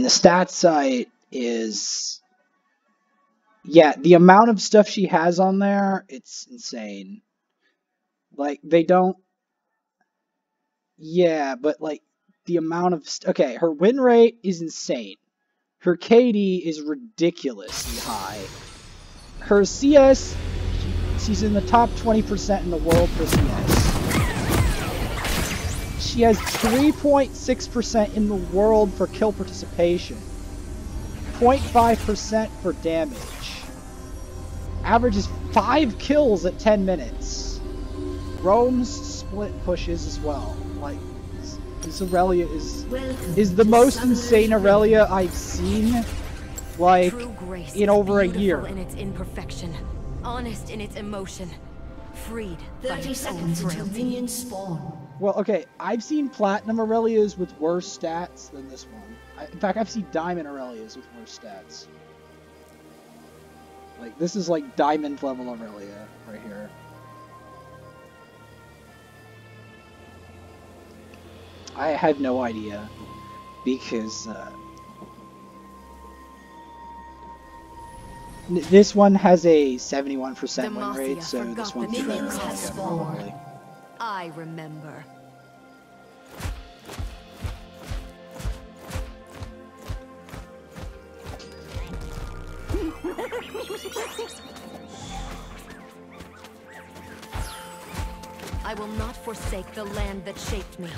And the stats site is, yeah, the amount of stuff she has on there, it's insane. Like, they don't, yeah, but like, the amount of, okay, her win rate is insane. Her KD is ridiculously high. Her CS, she's in the top 20% in the world for CS. She has 3.6% in the world for kill participation. 0.5% for damage. Averages 5 kills at 10 minutes. Rome's split pushes as well. Like, this Irelia is is the most insane Irelia I've seen, like, in over a year. in its imperfection, honest in its emotion, freed by 30 its seconds until minions spawn. Well, okay, I've seen Platinum Irelias with worse stats than this one. I, in fact, I've seen Diamond Irelias with worse stats. Like, this is like Diamond level Irelia right here. I had no idea because uh, n- this one has a 71% win rate, so this one's better, I remember. I will not forsake the land that shaped me,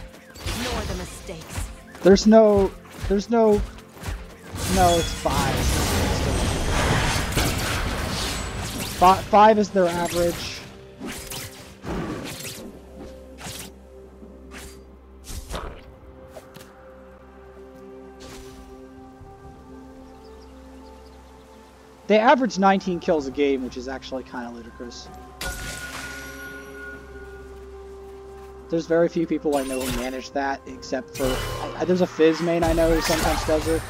nor the mistakes. There's no, there's no, no, it's five. Five is their average. They average 19 kills a game, which is actually kind of ludicrous. There's very few people I know who manage that, except for I, there's a Fizz main I know who sometimes does it.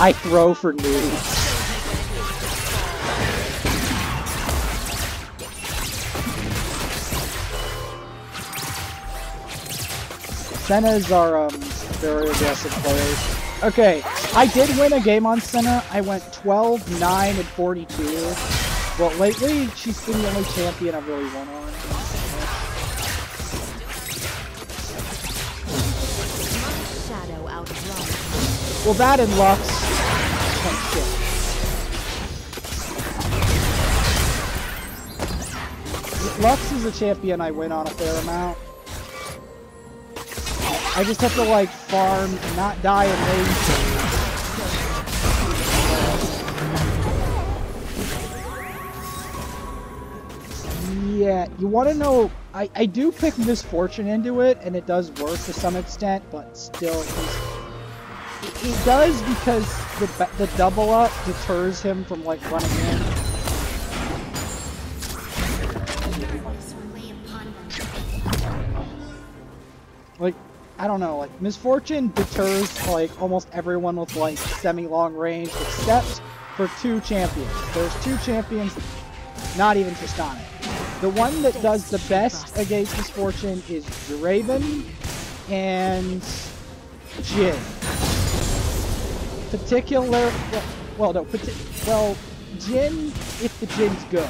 I throw for noobs. Senna's are um, very aggressive players. Okay, I did win a game on Senna. I went 12, 9, and 42. Well, lately, she's been the only champion I've really won on. Well, that and Lux. Oh. Lux is a champion I win on a fair amount. I just have to like farm, and not die in lane. Yeah, you want to know? I I do pick Miss Fortune into it, and it does work to some extent, but still, it, it does because the the double up deters him from like running in. Like, I don't know, like Miss Fortune deters like almost everyone with like semi-long range, except for two champions. There's two champions, not even Tristana. The one that does the best against Miss Fortune is Draven and Jhin particular well, no well Jhin if the Jhin's good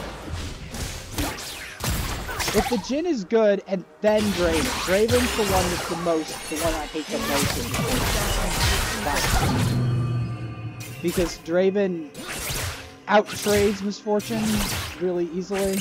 if the Jhin is good and then Draven. Draven's the one that's the most the one I hate the most in because Draven outtrades Miss Fortune really easily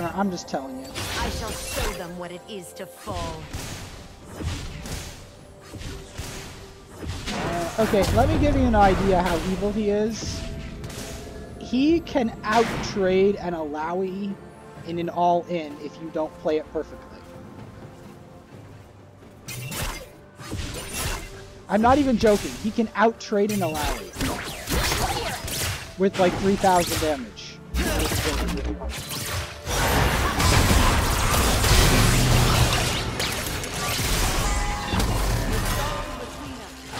don't know I'm just telling you I shall show them what it is to fall. Uh, okay, let me give you an idea how evil he is. he can out trade an Illaoi in an all in if you don't play it perfectly. I'm not even joking. He can out trade an Illaoi with like 3,000 damage.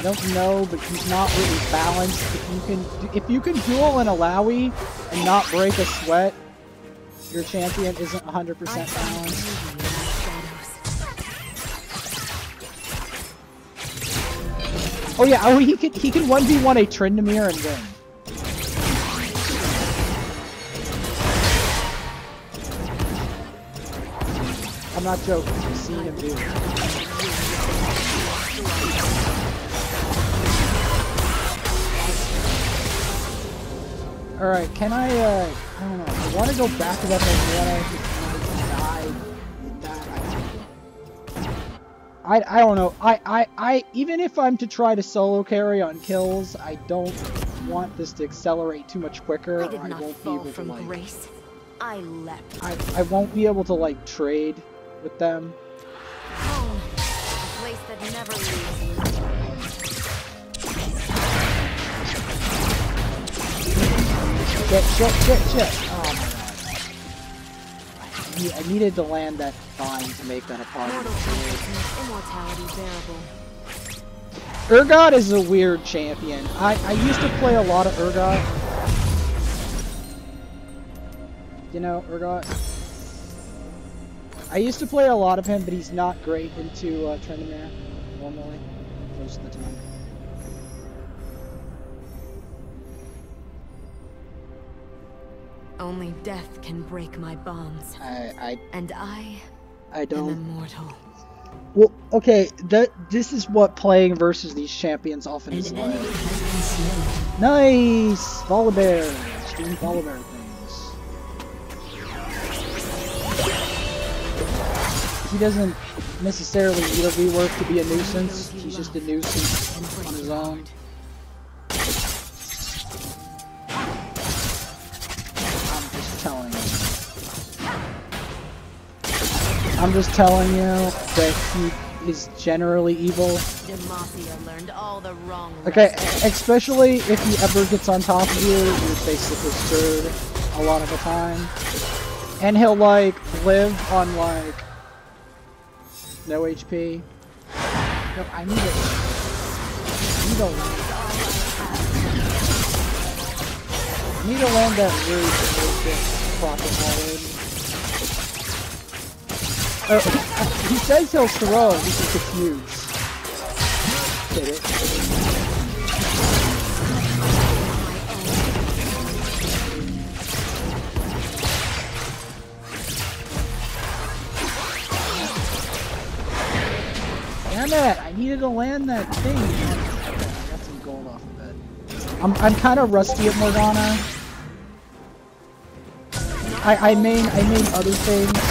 Don't know, but he's not really balanced. If you can, if you can duel an Illaoi and not break a sweat, your champion isn't 100% balanced. Oh yeah, oh he can he can 1v1 a Tryndamere and win. I'm not joking, I've seen him do it. Alright, can I, uh, I don't know, I want to go back to that Morgana I. I, I don't know, I, I, I, even if I'm to try to solo carry on kills, I don't want this to accelerate too much quicker. I not won't be able to, from like, grace. I leapt. I, I won't be able to, like, trade with them. Home. A place that never leaves Shit, shit, shit, shit. Oh my god. I, need- I needed to land that vine to make that a positive. immortality bearable. Urgot is a weird champion. I, I used to play a lot of Urgot. You know, Urgot? I used to play a lot of him, but he's not great into uh, Tryndamere, normally, most of the time. Only death can break my bonds. I, I And I I, I don't... immortal. Well, okay, that this is what playing versus these champions often is like. enemy has been slain. Nice! Volibear! Doing Volibear things. He doesn't necessarily need a rework to be a nuisance. He's just a nuisance on his own. I'm just telling you that he is generally evil. Demacia learned all the wrong Okay, especially if he ever gets on top of you, you're basically screwed a lot of the time. And he'll like live on like no HP. No, I need it. I need to land. I need to land that to make this profit Oh, he, says he'll throw, he's just confused. Get it? Damn it! I needed to land that thing. I got some gold off of it. I'm I'm kind of rusty at Morgana. I I main I main other things.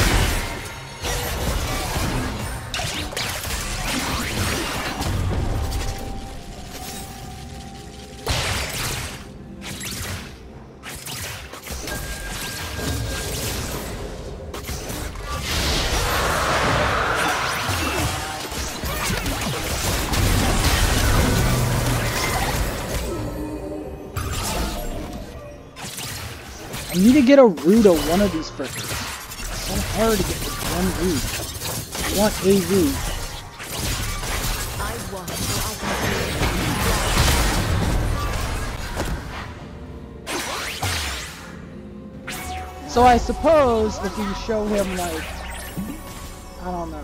Need to get a root of one of these frickers. It's so hard to get one root. I want a root. So I suppose if we show him like, I don't know,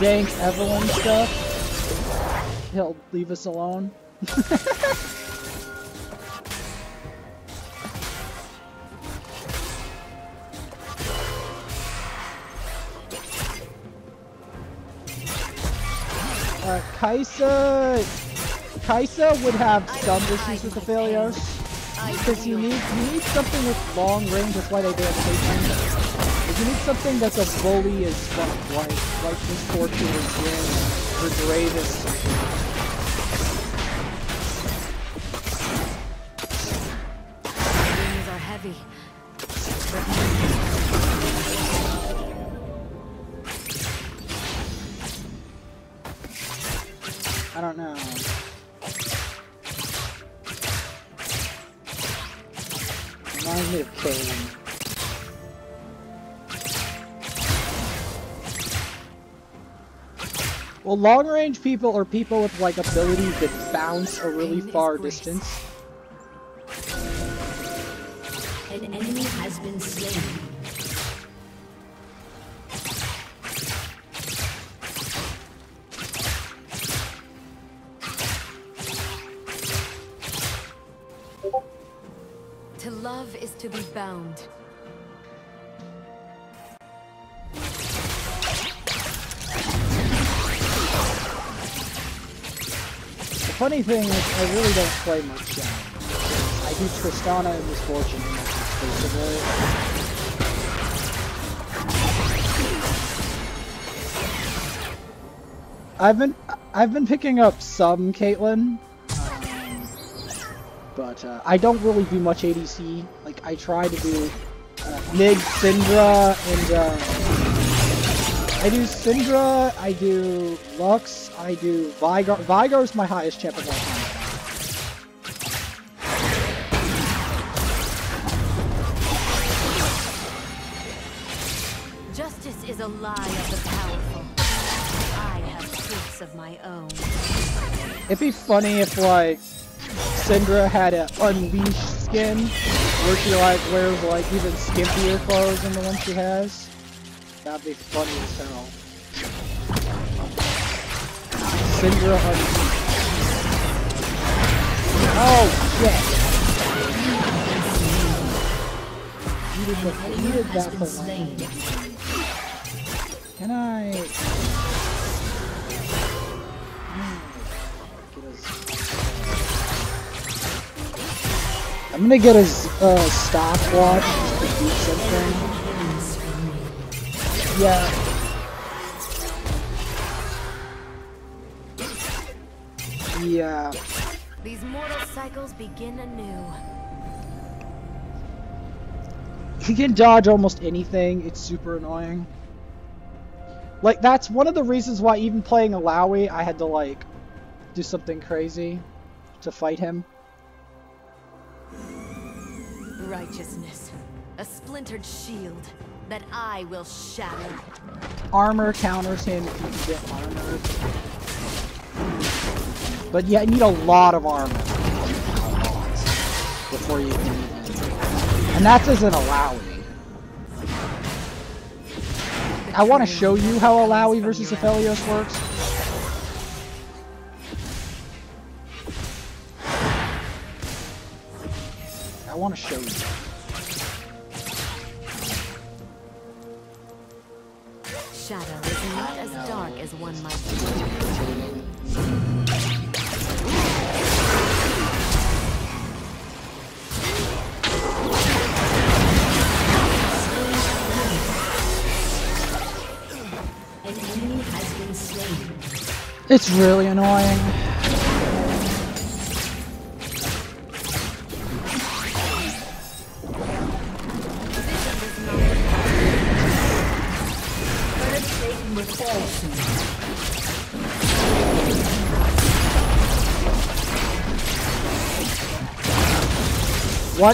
dank Evelyn stuff, he'll leave us alone. Uh, Kai'Sa, Kai'Sa would have some issues with the Phalios. Because you need you need something with long range. That's why they Satan. If you need something that's a bully as fuck, like like this Fortune or Jhin or Dravis. Reminds me of Kane. Well, long range people are people with like abilities that bounce a really far distance. An enemy has been slain. Bound. The funny thing is, I really don't play much Shadow. I do Tristana and Miss Fortune exclusively. I've been I've been picking up some Caitlyn, but uh, I don't really do much ADC. Like I try to do uh, Mig, Syndra, and uh, I do Syndra, I do Lux, I do Veigar. Veigar's my highest champ of all time. Justice is a lie of the powerful. I have truths of my own. It'd be funny if like Syndra had an unleashed skin where she like wears like even skimpier clothes than the one she has. That'd be funny as hell. Syndra unleashed. Oh shit! Needed, An the, needed has that for. Can I? I'm gonna get a, uh, stopwatch just to do something. Yeah. Yeah. These mortal cycles begin anew. He can dodge almost anything. It's super annoying. Like, that's one of the reasons why even playing Illaoi, I had to, like, do something crazy to fight him. Righteousness. A splintered shield that I will shatter. Armor counters him if you get armor. But yeah, you need a lot of armor. Before you can. And that's as an Illaoi. I want to show you how Illaoi versus Aphelios works. I want to show you. Shadow is not as dark as one might think. An enemy has been slain. It's really annoying. One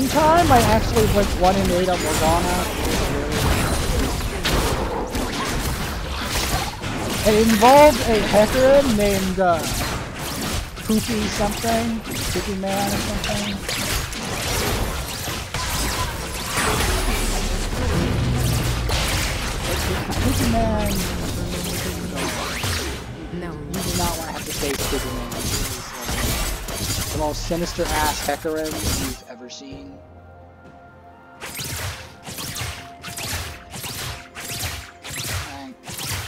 time I actually went 1 in 8 on Morgana. It involved a Hecarim named uh, Poopy something. Poopy Man or something. Poopy Man. Like the most sinister ass Hecarim you've ever seen.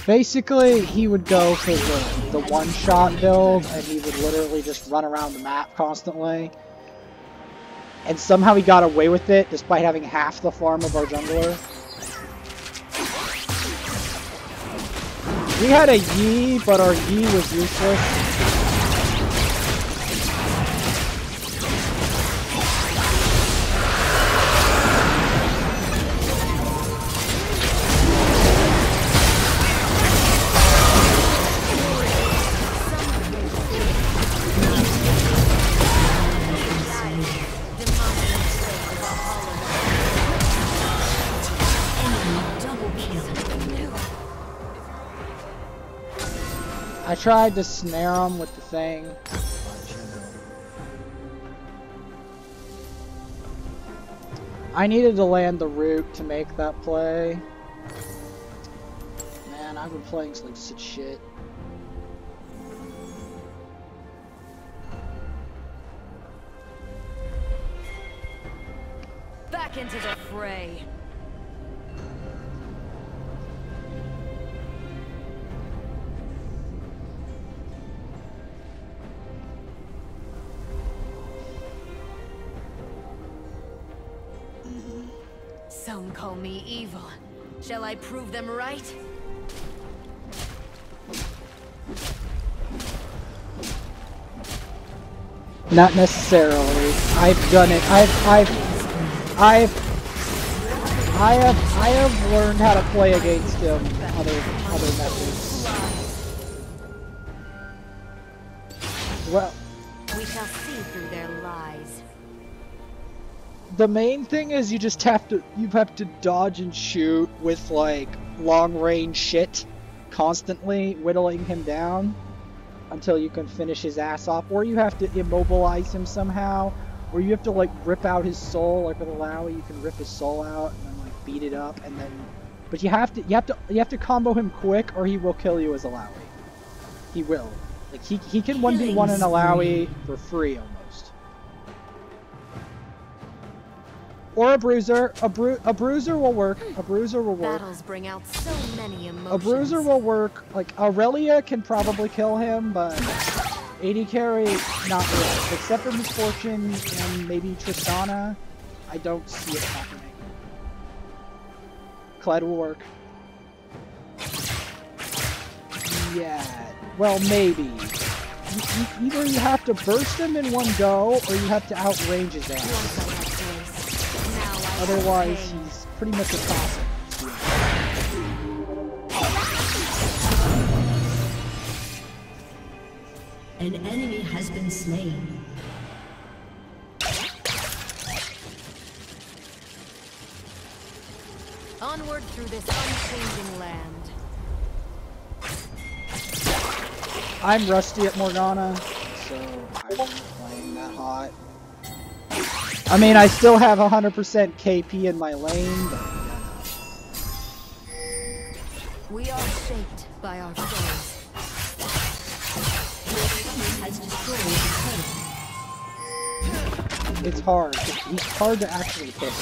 Basically, he would go for the, the one-shot build, and he would literally just run around the map constantly. And somehow he got away with it, despite having half the farm of our jungler. We had a Yi, but our Yi was useless. Tried to snare him with the thing. I needed to land the root to make that play. Man, I've been playing like such shit. Back into the fray. Me evil. Shall I prove them right? Not necessarily. I've done it. I've, I've, I've, I have, I have learned how to play against him other, other methods. Well, We shall see through their. The main thing is you just have to, you have to dodge and shoot with like long range shit, constantly whittling him down until you can finish his ass off, or you have to immobilize him somehow, or you have to like rip out his soul, like with a Illaoi, you can rip his soul out and then like beat it up, and then, but you have to, you have to, you have to combo him quick, or he will kill you as a Illaoi. He will. Like he he can one v one an Killing Illaoi for free almost. Or a bruiser. A bru a bruiser will work. A bruiser will work. Battles bring out so many emotions. A bruiser will work. Like Irelia can probably kill him, but AD carry not really. Except for Miss Fortune and maybe Tristana, I don't see it happening. Clyde will work. Yeah. Well, maybe. You- you- Either you have to burst him in one go, or you have to outrange his ass. Otherwise, he's pretty much a toss An enemy has been slain. Onward through this unchanging land. I'm rusty at Morgana, so I'm not playing that hot. I mean, I still have 100% KP in my lane, but We are shaped by our foes. Has destroyed the turret. it's hard. It's hard to actually him.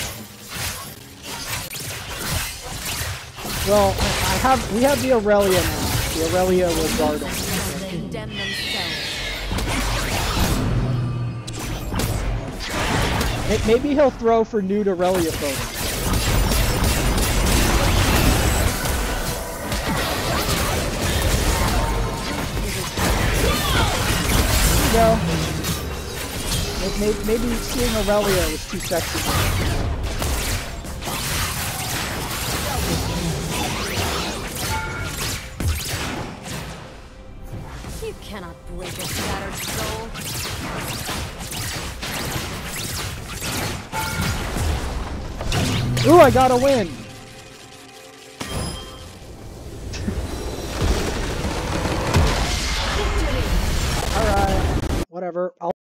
Well, I have we have the Irelia now. The Irelia will guard Maybe he'll throw for nude Irelia photos. You go. May- may- Maybe seeing Irelia was too sexy. I got a win!